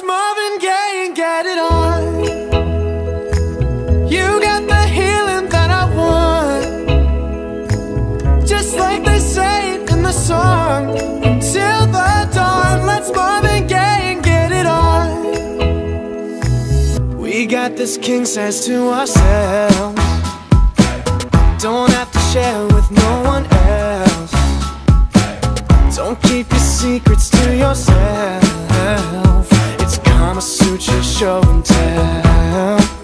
It's Marvin Gaye and get it on. You got the healing that I want. Just like they say it in the song. Till the dawn, let's Marvin Gaye and get it on. We got this king size to ourselves. Don't have to share with no one else. Don't keep your secrets to yourself. I'm a suit Sutra show and tell.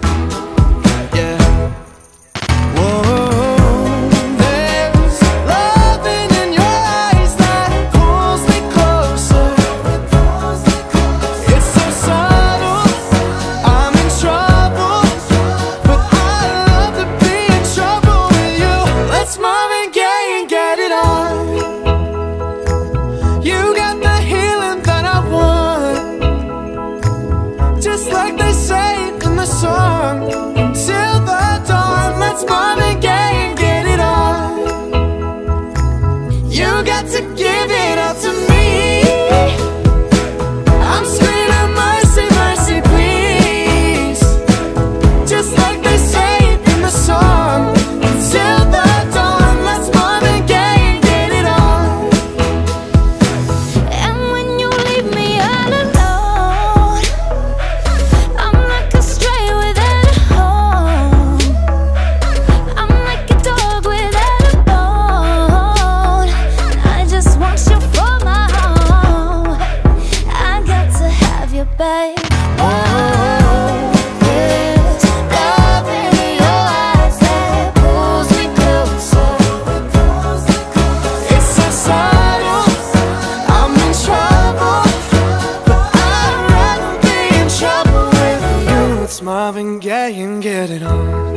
it on.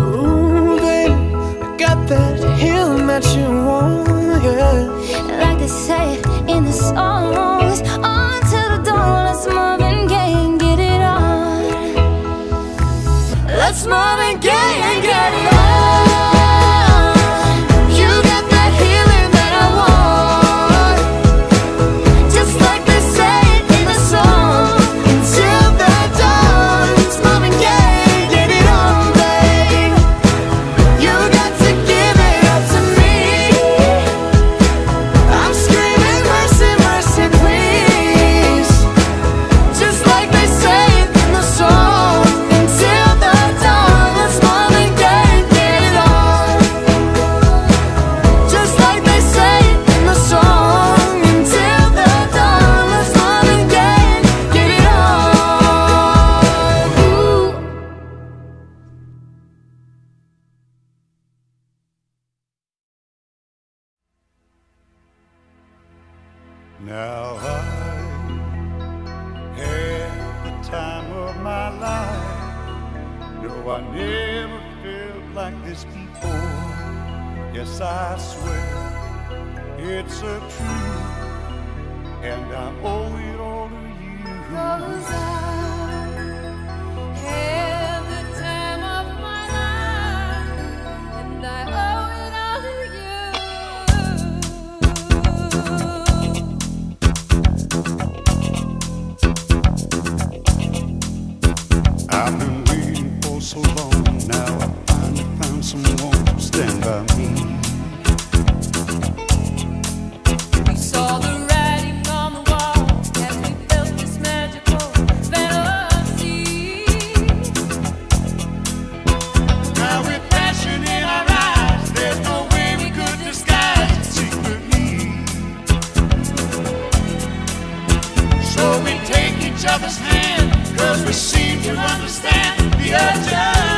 Ooh, baby, I got that healing that you want, yeah. Like they say in the songs, on till the dawn, let's move and get, and get it on. Let's move and get, and get it on. each other's hand, cause we seem to understand the urgency.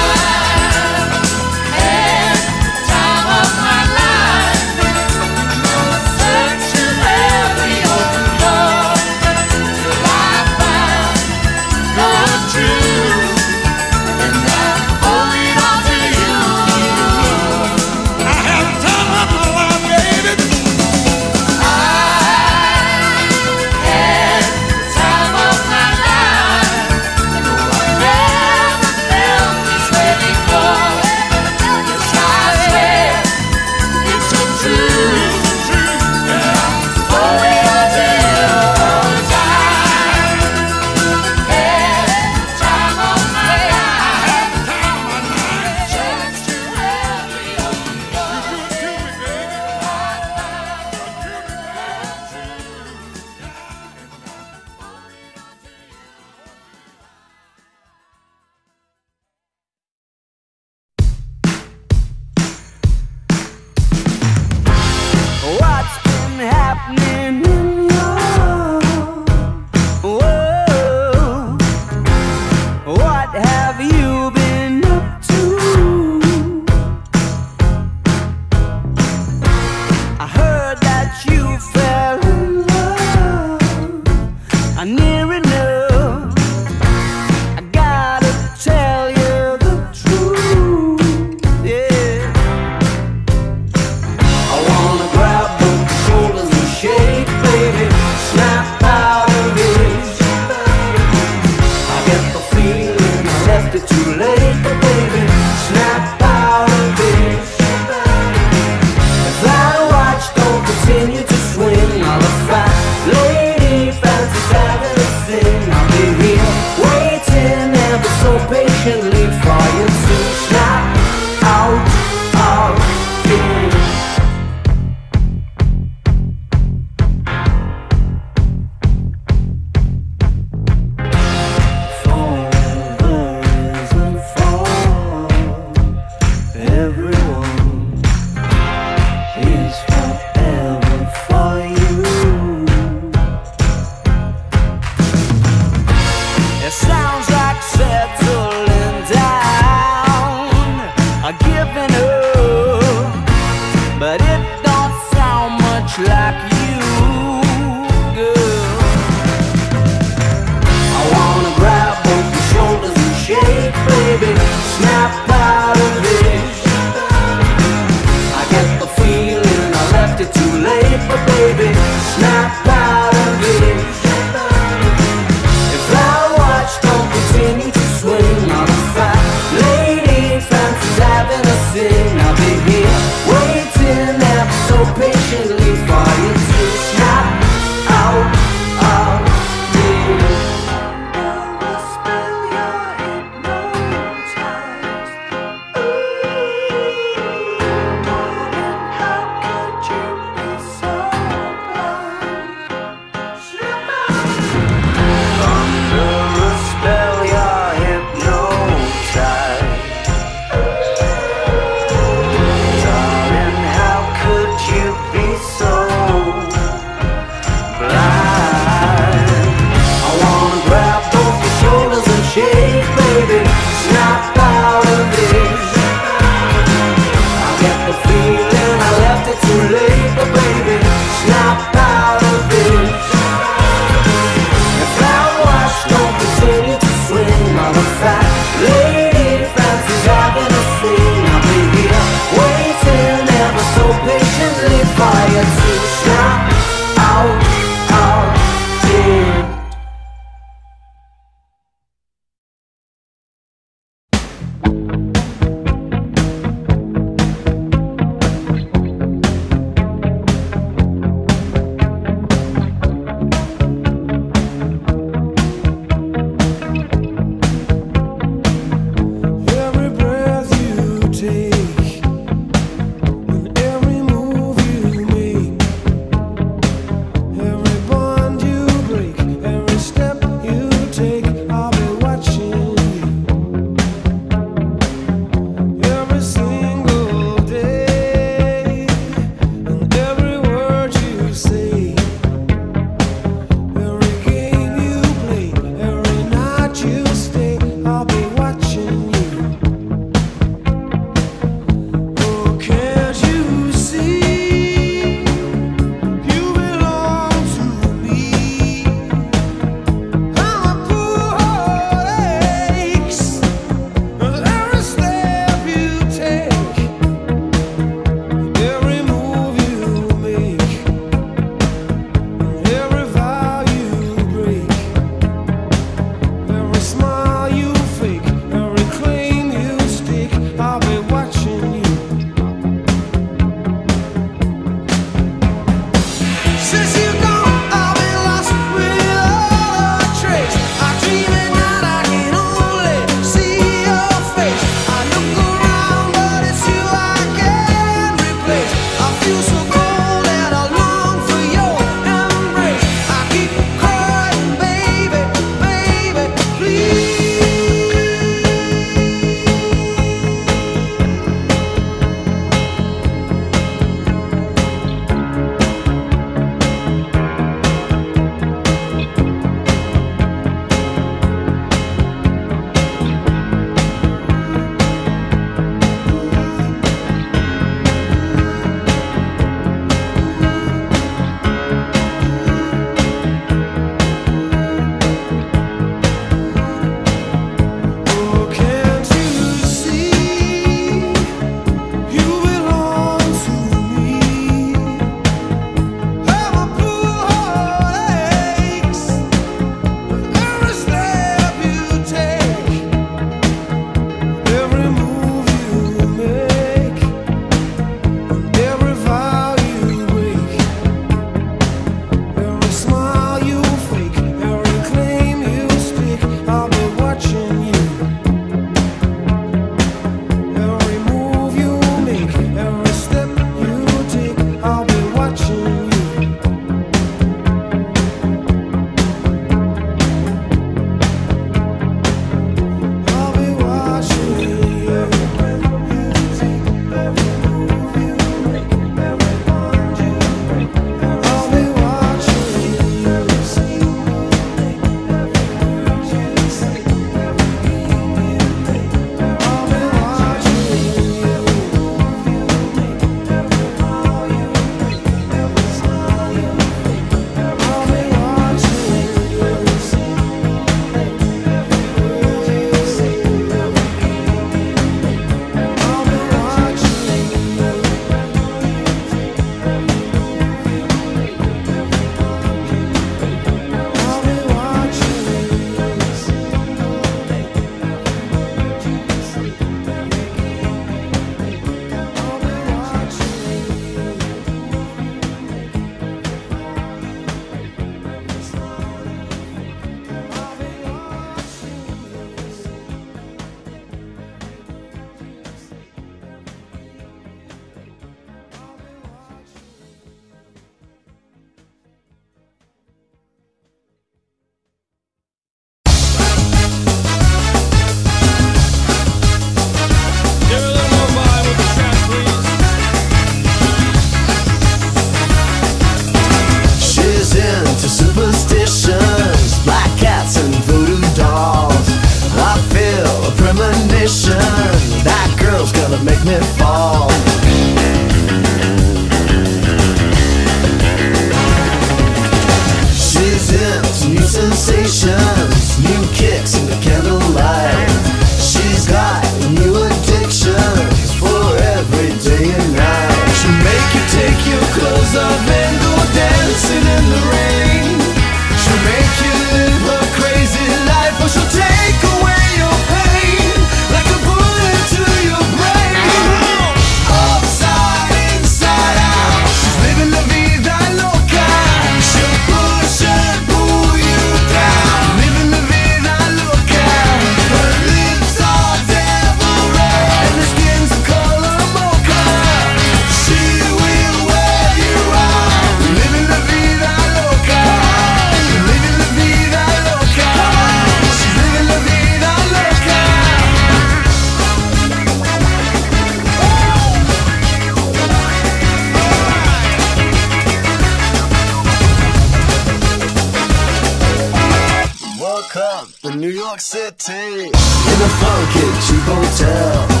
Cheap hotel.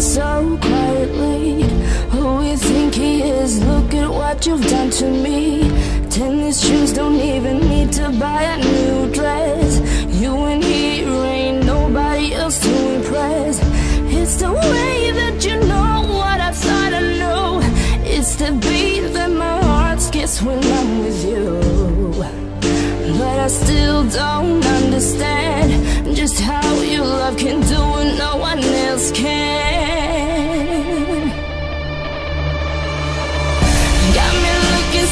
so quietly. Who you think he is, look at what you've done to me. Tennis shoes don't even need to buy a new dress. You and he, ain't nobody else to impress. It's the way that you know what I thought I knew. It's the beat that my heart skips when I'm with you. But I still don't understand Just how your love can do what no one else can.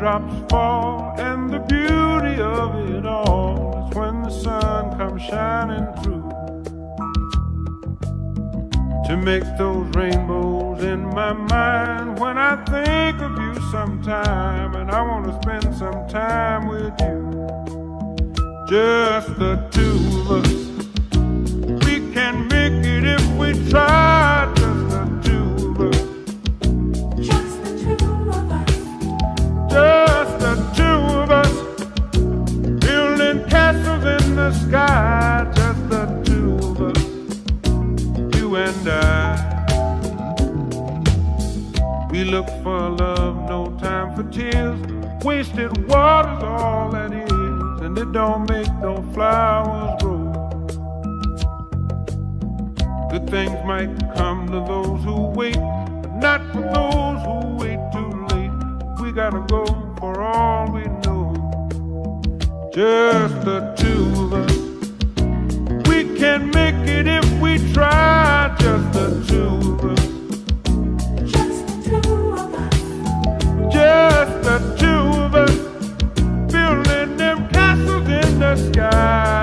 raindrops fall, for love, no time for tears. Wasted water's all that is, and it don't make no flowers grow. Good things might come to those who wait, but not for those who wait too late. We gotta go for all we know. Just the two of us. We can make it if we try. Just the two of us. Sky.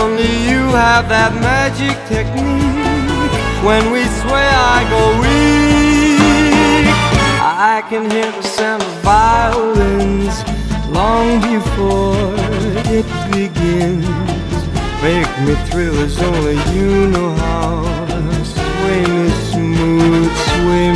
Only you have that magic technique. When we sway, I go weak. I can hear the sound of violins long before it begins. Make me thrill as only you know how. Sway me smooth, sway me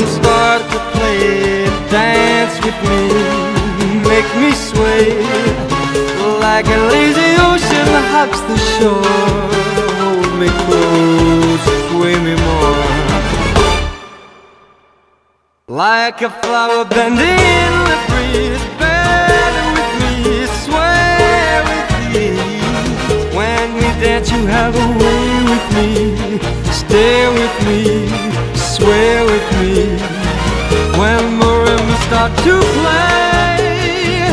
Rhythms start to play, dance with me, make me sway like a lazy ocean hugs the shore. Hold me close, sway me more. Like a flower bending in the breeze, bend with me, sway with me. When we dance, you have a way with me. Stay with me, sway with me. When marimbas start to play,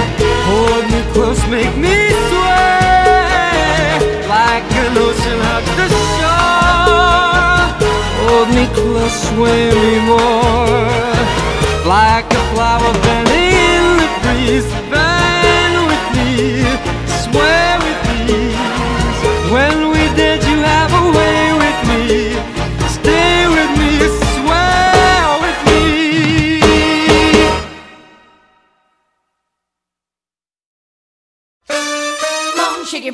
hold me close, make me sway. Like an ocean hugs the shore. Hold me close, sway me more. Like a flower bending in the breeze, bend with me, sway with me. When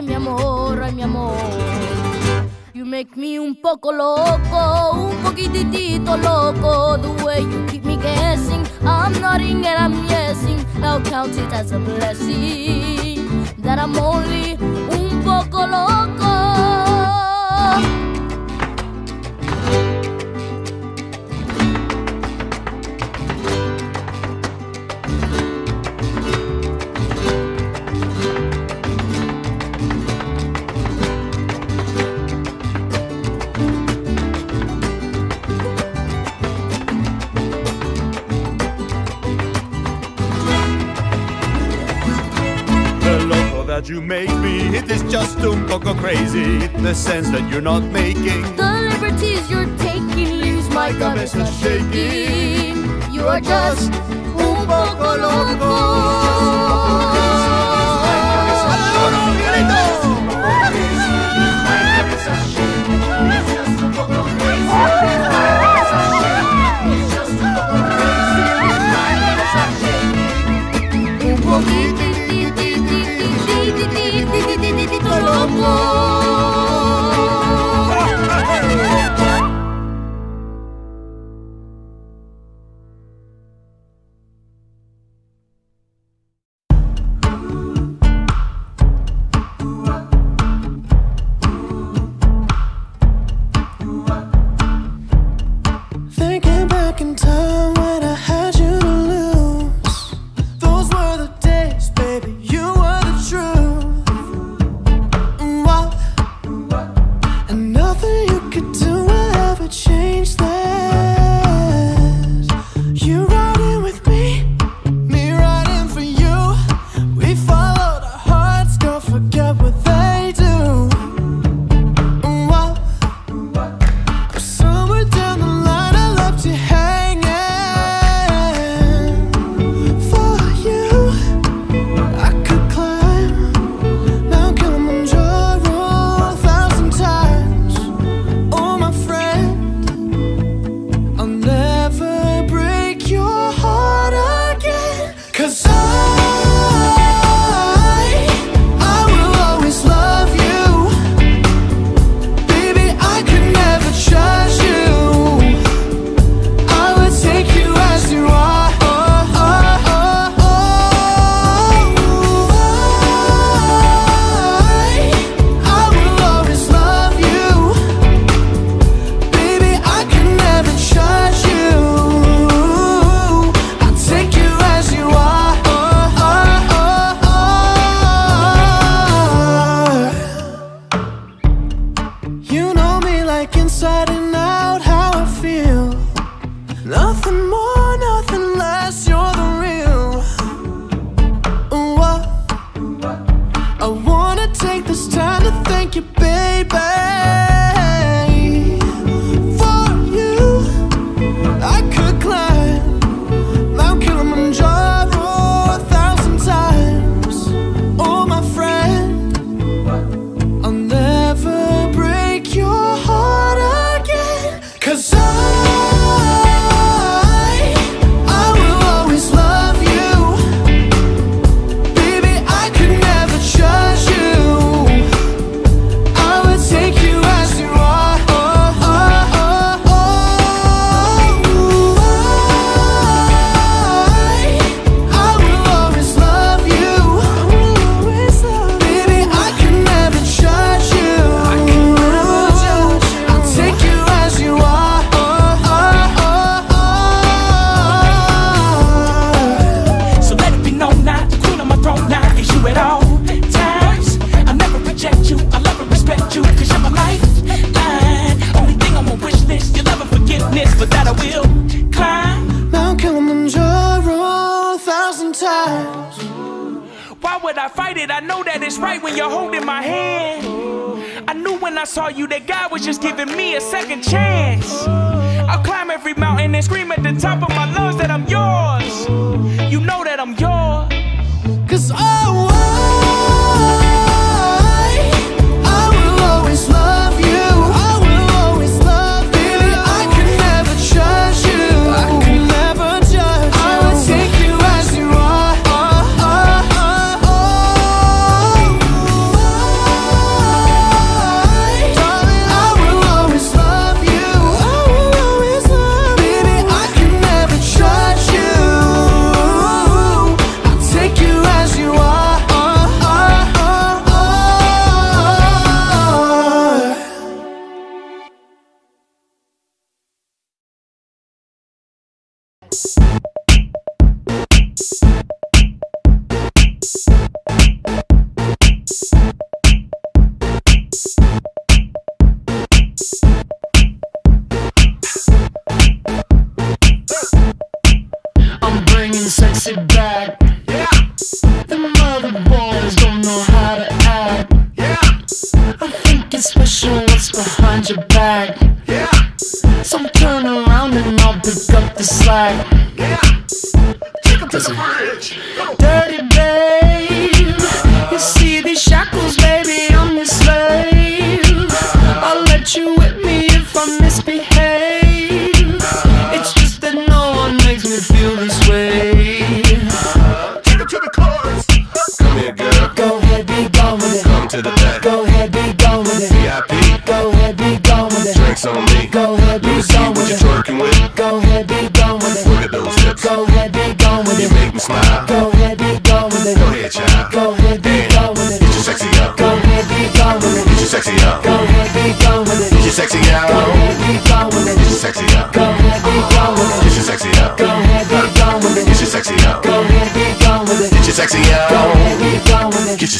ay mi amor, ay mi amor. You make me un poco loco, un poquitito loco. The way you keep me guessing, I'm nodding and I'm guessing. I'll count it as a blessing that I'm only un poco loco. you make me. It is just un poco crazy in the sense that you're not making the liberties you're taking. Lose my cabeza shaking. You are just un poco loco. Oh.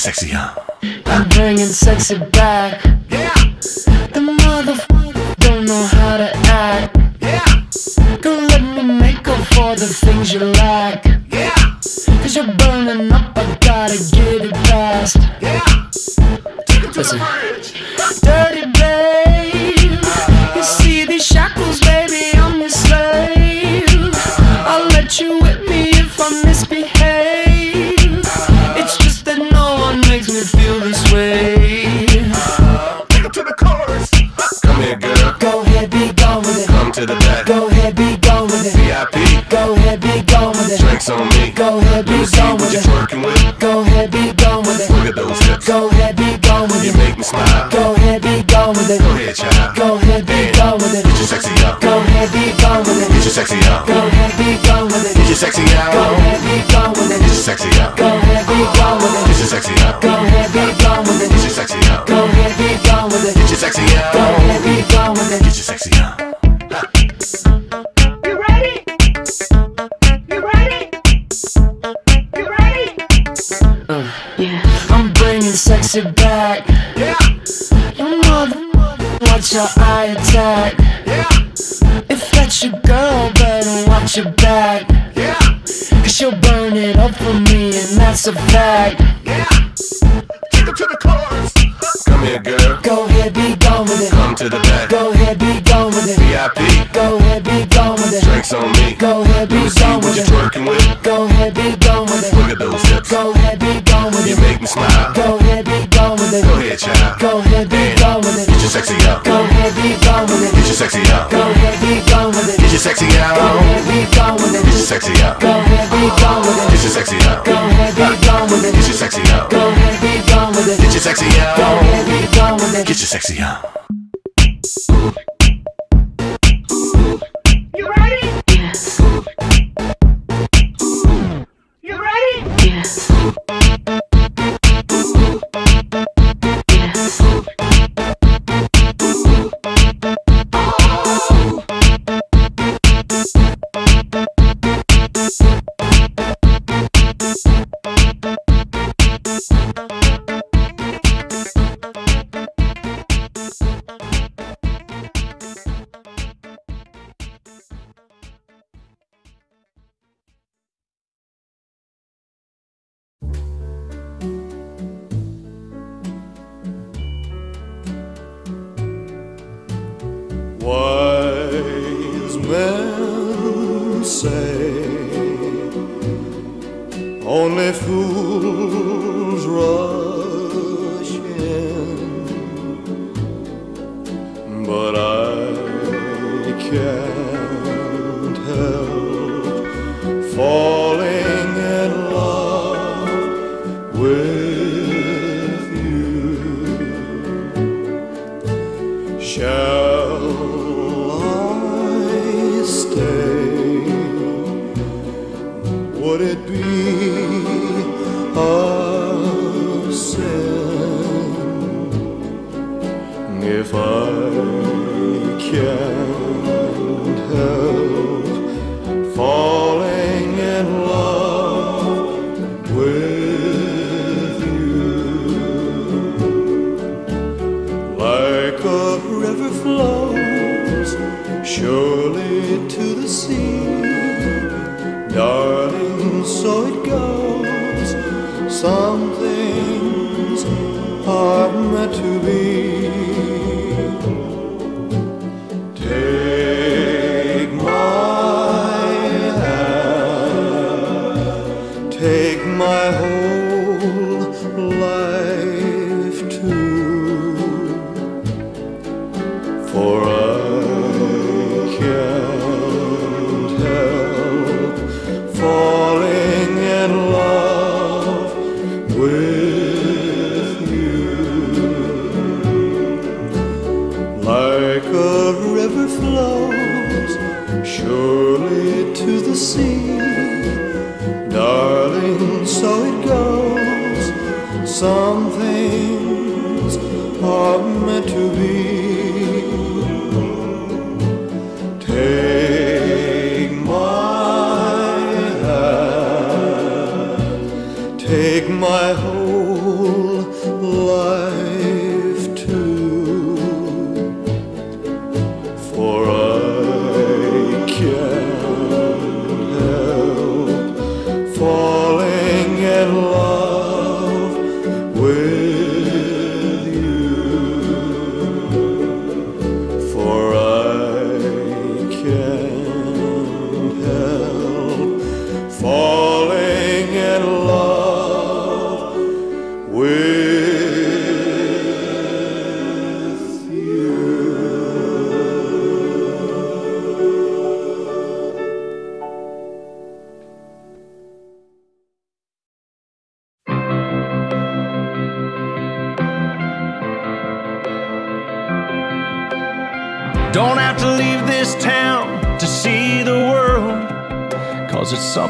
Sexy out. I'm bringing sexy back. Sexy Go out. ahead, be gone with Get your it. sexy out. Go ahead, be gone with Get it. your sexy out. Go ahead, be gone with Get it. your sexy out. Go ahead, be gone with it. Get your sexy Go out. ahead, be gone with it. Get your sexy out. You ready? You ready? You ready? Uh, I'm bringing sexy back. Yeah. You mother, watch your eye attack. Yeah. If that's your girl, better watch your back. She'll burn it up for me, and that's a fact. Yeah. Take it to the chorus. Come here, girl. Go ahead, be gone with it. Come to the back. Go ahead, be gone with it. VIP. Go ahead, be gone with it. Drinks on me. Go ahead, be gone with it. twerking with. Go ahead, be gone with it. Look at those hips. Go ahead, be gone with it. You make me smile. Go ahead, be gone with it. Go ahead, child. Go ahead, be gone with Get it. your sexy out. Go ahead, be gone with Get it. your sexy out. Go ahead, be gone with it. Get your sexy Go out. ahead, be gone with Get your sexy out. Go ahead, be gone with it. your sexy out. Go ahead, be gone with it. your sexy out. Go ahead, be gone with it. your sexy Go out. ahead, be gone with it. Get your sexy out.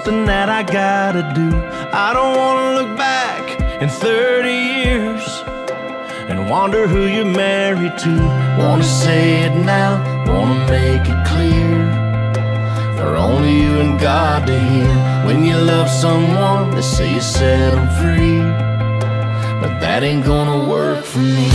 something that I gotta do. I don't wanna look back in 30 years and wonder who you're married to. Wanna say it now, wanna make it clear. For only you and God to hear When you love someone, they say you set them free But that ain't gonna work for me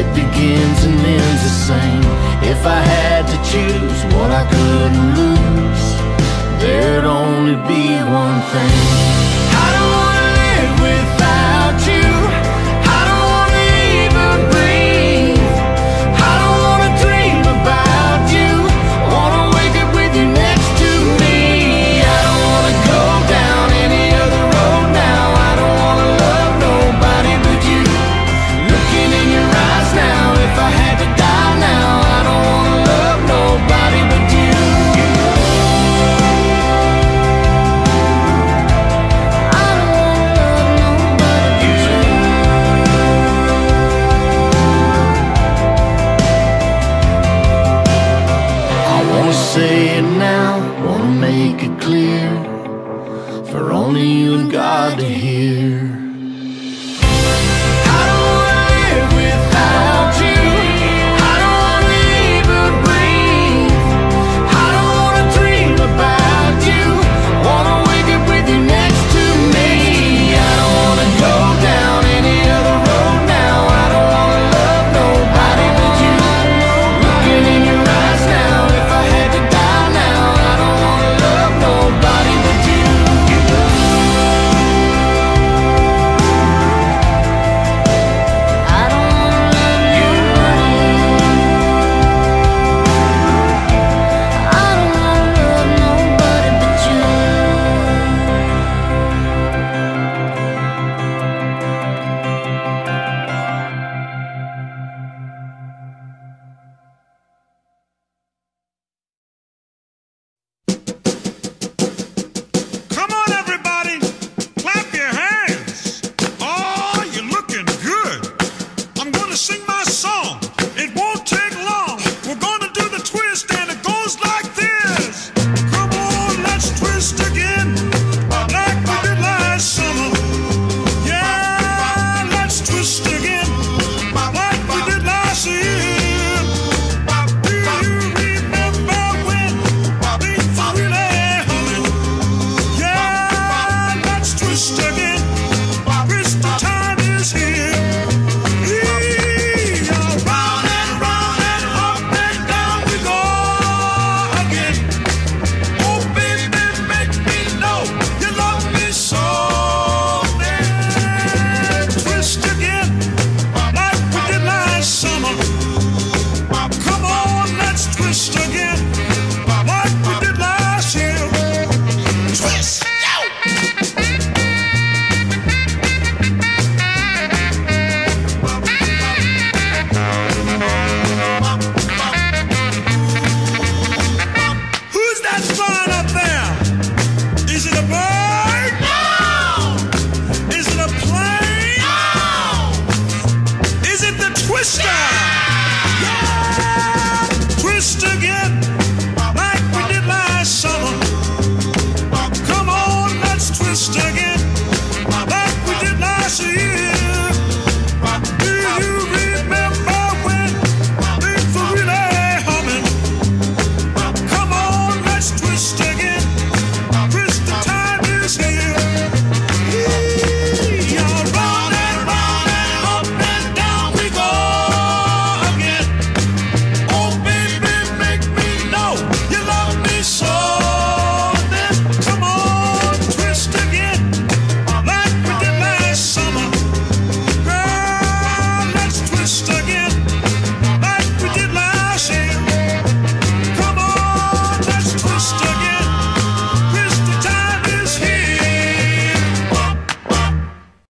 It begins and ends the same. If I had to choose what I couldn't lose There'd only be one thing.